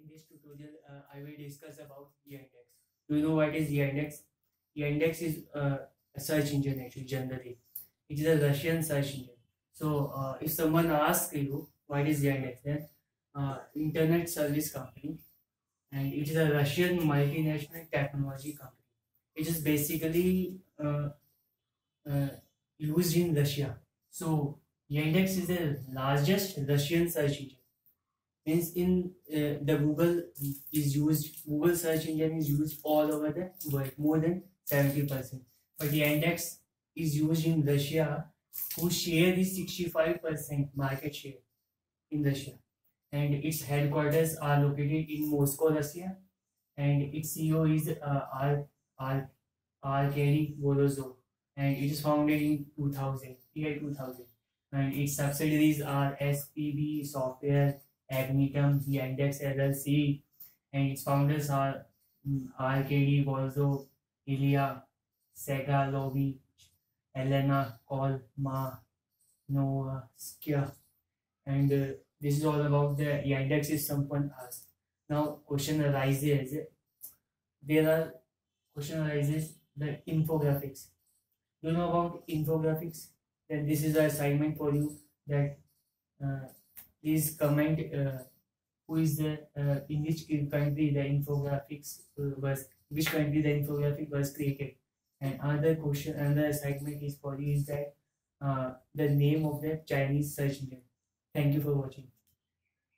in this tutorial, uh, I will discuss about Yandex. Do you know what is Yandex? Yandex is uh, a search engine actually generally. It is a Russian search engine. So uh, if someone asks you what is Yandex, then uh, internet service company, and it is a Russian multinational technology company. It is basically uh, uh, used in Russia. So Yandex is the largest Russian search engine means in uh, the google is used google search engine is used all over the world more than 70 percent. But the Yandex is used in russia whose share is 65 percent market share in russia. And its headquarters are located in moscow russia. And its ceo is uh, R, R, and it is founded in 2000 year 2000 and its subsidiaries are spb software Agnitum, Yandex LLC, and its founders are um, Arkady Volozh, Ilya Segalovich, Elena Kolmanovskaya. And uh, this is all about the Yandex is someone asked. Now question arises, there are question arises the infographics. Do you know about infographics? Then this is the assignment for you that uh, please comment uh, who is the uh, in which country the infographics uh, was which country the infographic was created. And another question another assignment is for you is that the name of the chinese search engine thank you for watching